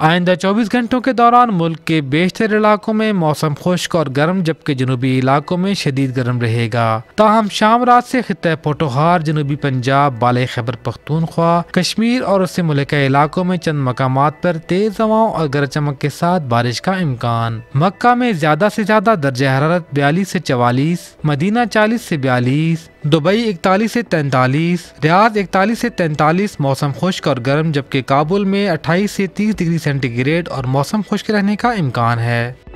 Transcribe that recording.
आइंदा 24 घंटों के दौरान मुल्क के बेशतर इलाकों में मौसम खुश्क और गर्म, जबकि जनूबी इलाकों में शदीद गर्म रहेगा। ताहम शाम रात से खत पोटोहार, जनूबी पंजाब, बाले खैबर पख्तूनख्वा, कश्मीर और उससे मुल्क इलाकों में चंद मकाम पर तेज हवाओं और गरज चमक के साथ बारिश का इम्कान। मक्का में ज़्यादा से ज़्यादा दर्ज हरारत बयालीस से चवालीस, मदीना चालीस से बयालीस, दुबई इकतालीस से तैंतालीस रियाद इकतालीस से तैंतालीस, मौसम खुश्क और गर्म, जबकि काबुल में अट्ठाईस से तीस डिग्री सेंटीग्रेड और मौसम खुश्क रहने का इम्कान है।